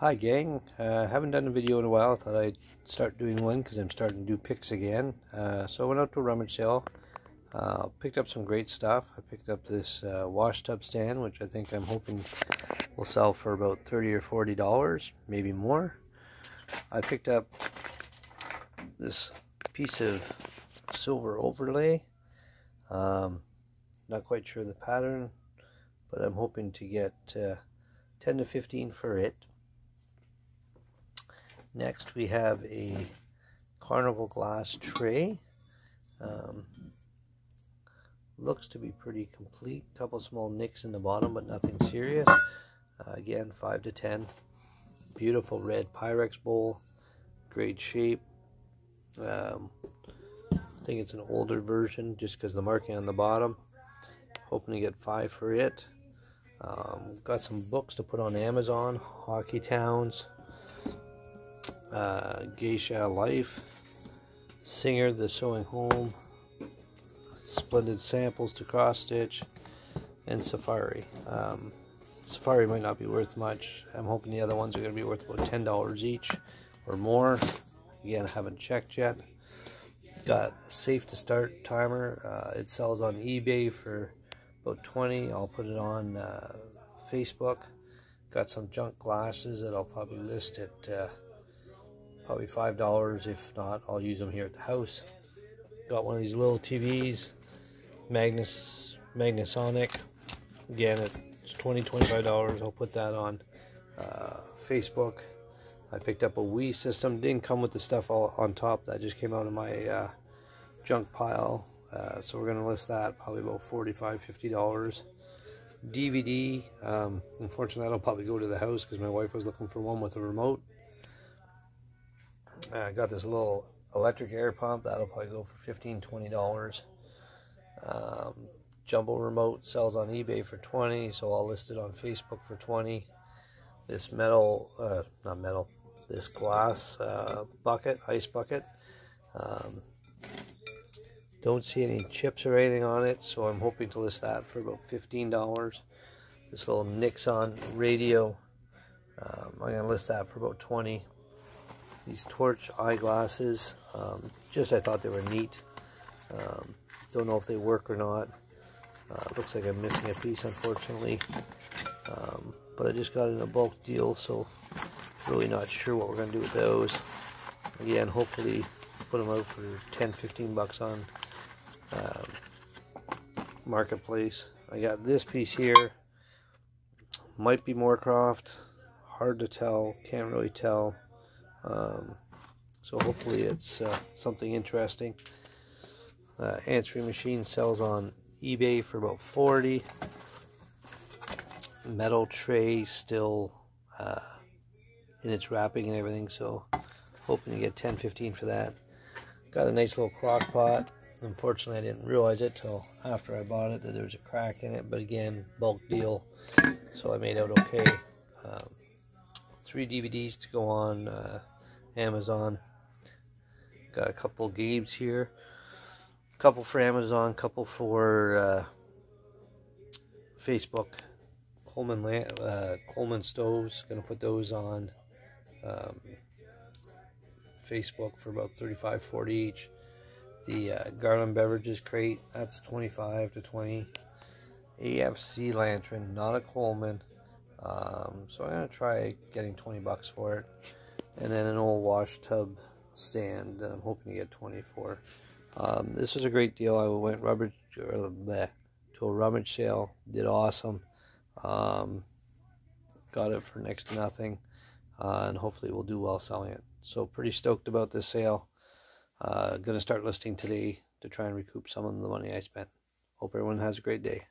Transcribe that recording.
Hi gang, uh, haven't done a video in a while, thought I'd start doing one because I'm starting to do picks again. Uh, so I went out to a rummage sale, uh, picked up some great stuff. I picked up this uh, wash tub stand, which I think I'm hoping will sell for about 30 or 40 dollars, maybe more. I picked up this piece of silver overlay. Um, not quite sure the pattern, but I'm hoping to get uh, 10 to 15 for it. Next we have a carnival glass tray. Um, looks to be pretty complete. Couple small nicks in the bottom, but nothing serious. Uh, again, 5 to 10. Beautiful red Pyrex bowl. Great shape. Um, I think it's an older version just because the marking on the bottom. Hoping to get 5 for it. Um, got some books to put on Amazon. Hockey Towns uh, Geisha Life, Singer, The Sewing Home, Splendid Samples to Cross Stitch, and Safari. Um, Safari might not be worth much. I'm hoping the other ones are going to be worth about $10 each or more. Again, I haven't checked yet. Got safe to start timer. Uh, it sells on eBay for about 20 I'll put it on uh, Facebook. Got some junk glasses that I'll probably list at uh, probably five dollars. If not I'll use them here at the house. Got one of these little TVs Magnus Magnasonic again it's 20 25 dollars. I'll put that on uh, Facebook. I picked up a Wii system. Didn't come with the stuff all on top. That just came out of my uh, junk pile. Uh, so we're gonna list that probably about 45 50 dollars. DVD um, unfortunately that'll probably go to the house because my wife was looking for one with a remote I got this little electric air pump. That'll probably go for 15 $20. Um, jumbo remote sells on eBay for 20 so I'll list it on Facebook for 20 This metal, uh, not metal, this glass uh, bucket, ice bucket. Um, don't see any chips or anything on it, so I'm hoping to list that for about $15. This little Nixon radio, um, I'm going to list that for about 20 these torch eyeglasses. Um, just I thought they were neat. Um, don't know if they work or not. Uh, looks like I'm missing a piece, unfortunately. Um, but I just got in a bulk deal, so really not sure what we're going to do with those. Again, hopefully put them out for 10, 15 bucks on um, Marketplace. I got this piece here. Might be Moorcroft. Hard to tell. Can't really tell. Um, so hopefully it's uh, something interesting. Uh, answering machine sells on eBay for about 40 metal tray still uh, in its wrapping and everything so hoping to get 10 15 for that. Got a nice little crock pot. Unfortunately I didn't realize it till after I bought it that there was a crack in it but again bulk deal so I made out okay. Um, three DVDs to go on uh, Amazon. Got a couple games here. A couple for Amazon, couple for uh, Facebook. Coleman uh, Coleman stoves. Gonna put those on um, Facebook for about 35 40 each. The uh, Garland Beverages crate, that's 25 to 20. AFC lantern, not a Coleman. Um, so I'm gonna try getting 20 bucks for it, and then an old wash tub stand that I'm hoping to get 24. Um, this was a great deal. I went bleh, to a rummage sale, did awesome. Um, got it for next to nothing, uh, and hopefully we'll do well selling it. So pretty stoked about this sale. Uh, gonna start listing today to try and recoup some of the money I spent. Hope everyone has a great day.